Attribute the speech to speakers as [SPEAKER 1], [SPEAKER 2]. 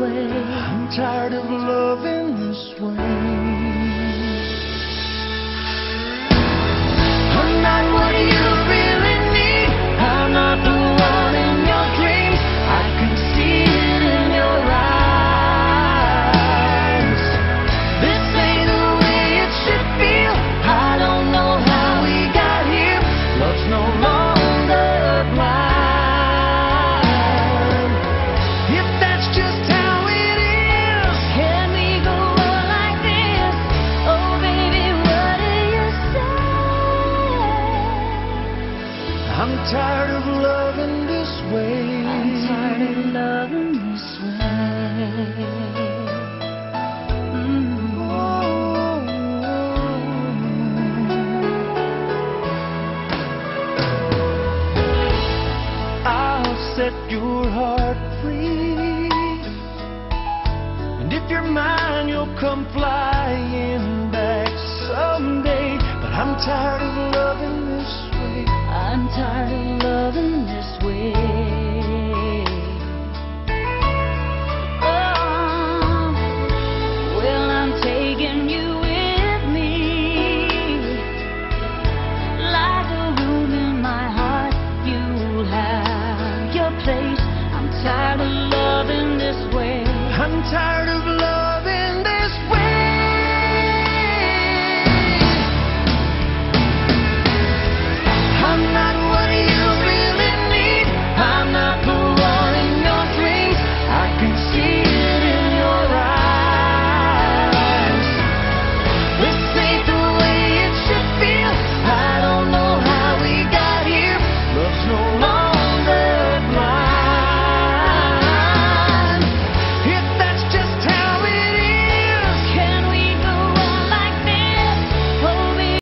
[SPEAKER 1] way.
[SPEAKER 2] I'm tired of loving this way. I'm tired of loving this way.
[SPEAKER 1] I'm tired of loving this way. Mm.
[SPEAKER 2] I'll set your heart free. And if you're mine, you'll come flying back someday. But I'm tired of
[SPEAKER 1] place. I'm tired of loving this way.
[SPEAKER 2] I'm tired of loving